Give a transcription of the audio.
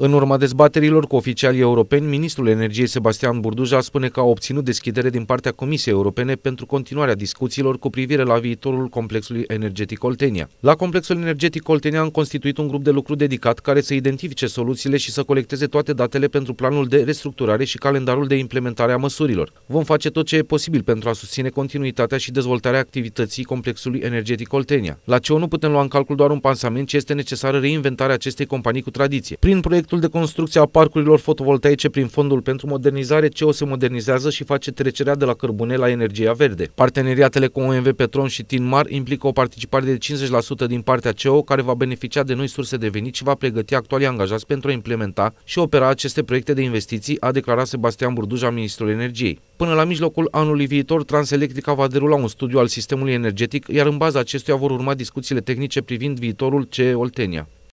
În urma dezbaterilor cu oficialii europeni, ministrul energiei Sebastian Burduja spune că a obținut deschidere din partea Comisiei Europene pentru continuarea discuțiilor cu privire la viitorul complexului energetic Oltenia. La complexul energetic Oltenia am constituit un grup de lucru dedicat care să identifice soluțiile și să colecteze toate datele pentru planul de restructurare și calendarul de implementare a măsurilor. Vom face tot ce e posibil pentru a susține continuitatea și dezvoltarea activității complexului energetic Oltenia. La ce nu putem lua în calcul doar un pansament, ci este necesară reinventarea acestei companii cu tradiție. Prin proiect proiectul de construcție a parcurilor fotovoltaice prin Fondul pentru Modernizare, CEO se modernizează și face trecerea de la cărbune la energia verde. Parteneriatele cu OMV Petron și Tinmar implică o participare de 50% din partea CEO, care va beneficia de noi surse de venit și va pregăti actualii angajați pentru a implementa și opera aceste proiecte de investiții, a declarat Sebastian Burduja, ministrul energiei. Până la mijlocul anului viitor, Transelectrica va derula un studiu al sistemului energetic, iar în baza acestuia vor urma discuțiile tehnice privind viitorul CE Oltenia.